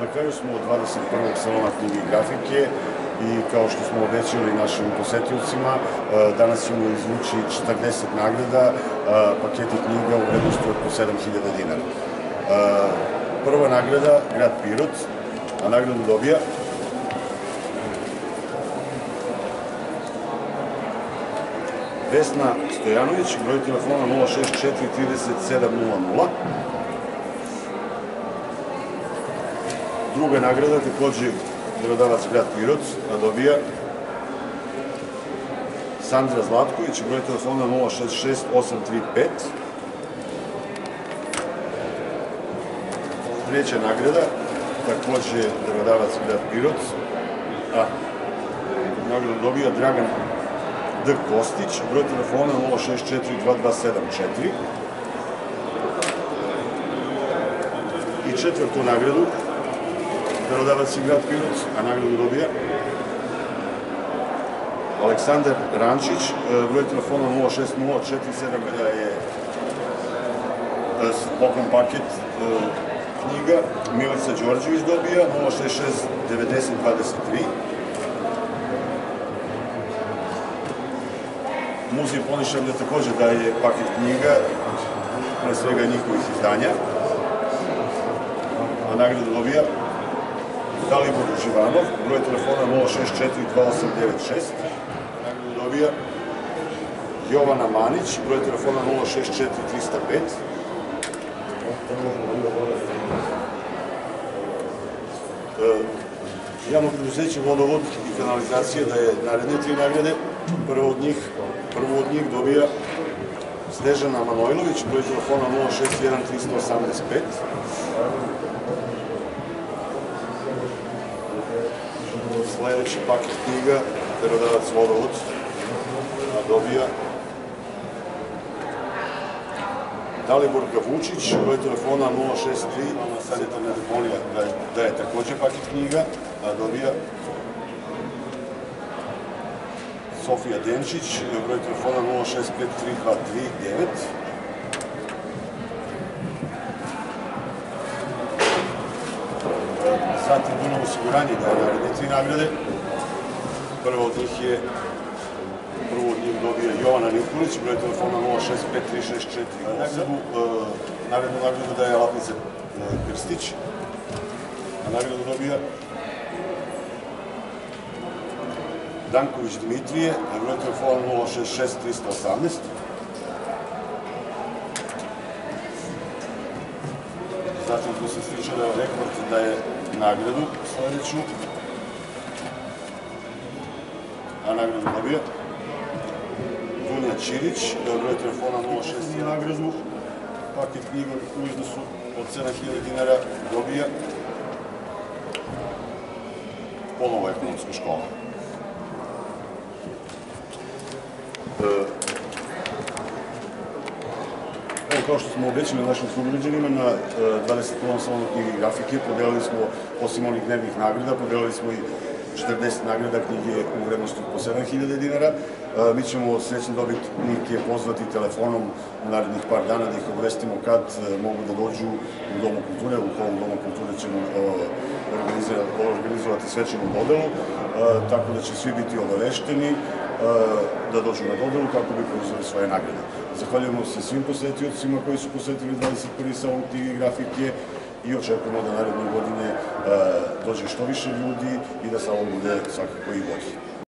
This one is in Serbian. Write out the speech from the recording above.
Na kraju smo od 21. salona knjige i grafike i kao što smo obećali našim posetiocima, e, danas ćemo izvući 40 nagrada, e, paketi knjiga u vrednosti od po 7000 dinara. E, prva nagrada, grad Pirot, a nagradu dobija Vesna Stojanović, broj telefona 064 3700. Druga nagrada, takođe prodavac grad Pirot, a dobija Sandra Zlatković, broj telefona 066 835. Treća nagrada, takođe prodavac grad Pirot, a nagradu dobija Dragan D. Kostić, broj telefona 064 2274. I četvrtu nagradu, prodavac i grad Pirot, a nagradu dobija. Aleksandar Rančić, e, broj telefona 060 479 da je e, poklon paket e, knjiga, Milica Đorđević dobija 066 90 23. Muzej Ponišavlja takođe daje paket knjiga, pre svega njihovih izdanja, a nagradu dobija Dalibor Živanov, broj telefona 064 2896, nagradu dobija Jovana Manić, broj telefona 064 305, javno preduzeće Vodovod i kanalizacija da je naredne tri nagrade. Prvo od njih, prvo od njih dobija Snežana Manojlović, broj telefona 061 385. Sledeći paket knjiga, perodavac Vodovod, dobija Dalibor Gavučić, broj telefona 063, sanitarna deponija, da je, da je takođe paket knjiga, a dobija Sofija Denčić, broj telefona 0653239. Dunav osiguranje da naredne tri nagrade. Prva od njih je prvo od njih dobija Jovana Nikolić, broj telefona 0653664. Nagradu, uh, narednu nagradu daje Lapnice uh, Krstić, a nagradu dobija Danković Dimitrije, broj telefona 066 318. затоа што се слича да рекорд да е награду, следично. А награду добија. Дуња Чирич, да број телефона 06 награду. Пакет книга у износу од 7000 динара добија. Полова економска школа. Kao što smo obećali našim sugrađanima, na 21. salonu knjige grafike podelili smo, osim onih dnevnih nagrada, podelili smo i 40 nagrada knjige u vrednosti po 7000 dinara. Mi ćemo srećni dobitnike pozvati telefonom u narednih par dana da ih obvestimo kad mogu da dođu u Domu kulture. U ovom Domu kulture ćemo organizovati svečanu dodelu, tako da će svi biti obavešteni da dođu na dodelu kako bi proizvali svoje nagrade. Zahvaljujemo se svim posetiocima koji su posetili 21. salon knjige i grafike i očekujemo da naredne godine dođe što više ljudi i da salon bude svakako i bolji.